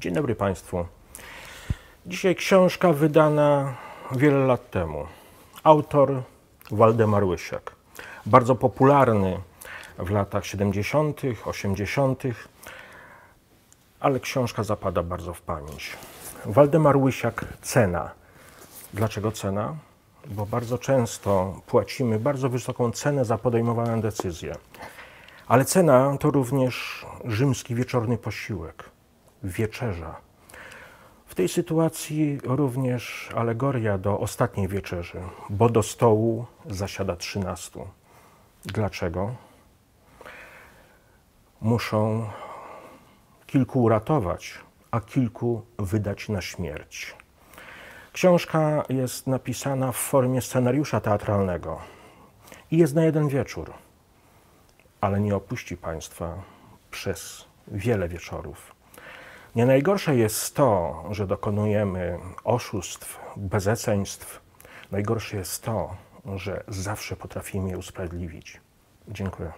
Dzień dobry Państwu. Dzisiaj książka wydana wiele lat temu. Autor Waldemar Łysiak. Bardzo popularny w latach 70., 80., ale książka zapada bardzo w pamięć. Waldemar Łysiak, cena. Dlaczego cena? Bo bardzo często płacimy bardzo wysoką cenę za podejmowane decyzje. Ale cena to również rzymski wieczorny posiłek, wieczerza. W tej sytuacji również alegoria do ostatniej wieczerzy, bo do stołu zasiada trzynastu. Dlaczego? Muszą kilku uratować, a kilku wydać na śmierć. Książka jest napisana w formie scenariusza teatralnego i jest na jeden wieczór, ale nie opuści Państwa przez wiele wieczorów. Nie najgorsze jest to, że dokonujemy oszustw, bezeceństw. Najgorsze jest to, że zawsze potrafimy je usprawiedliwić. Dziękuję.